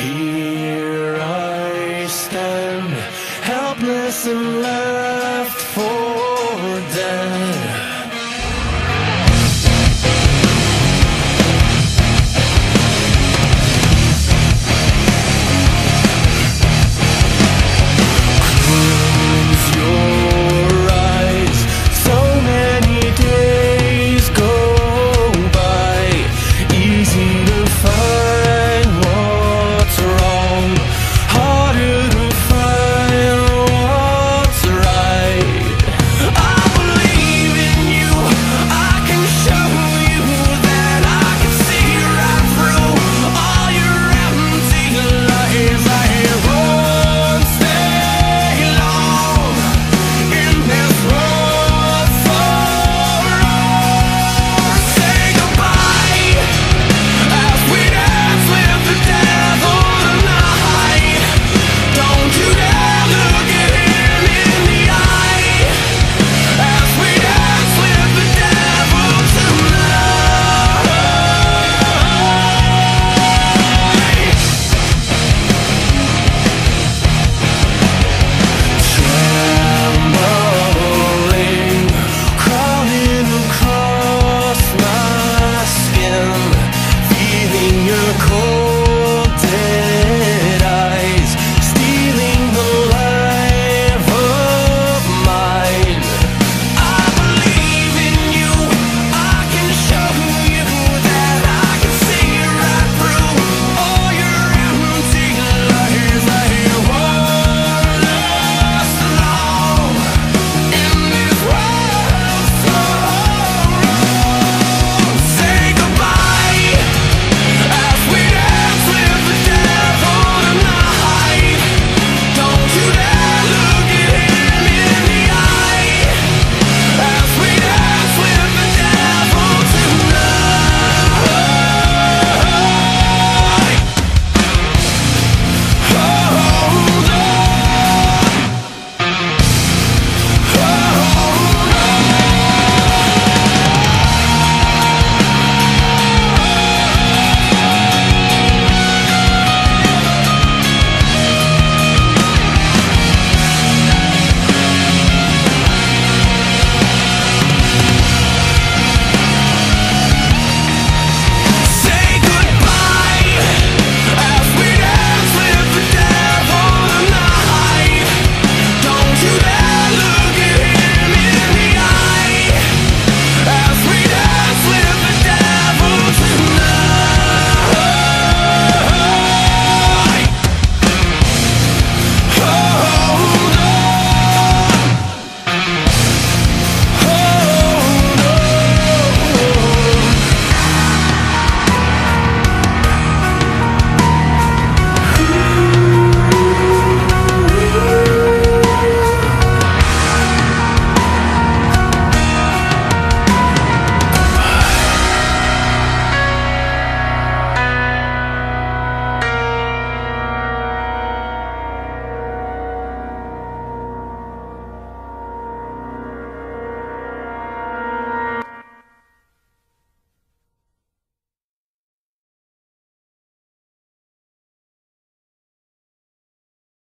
Here I stand, helpless and left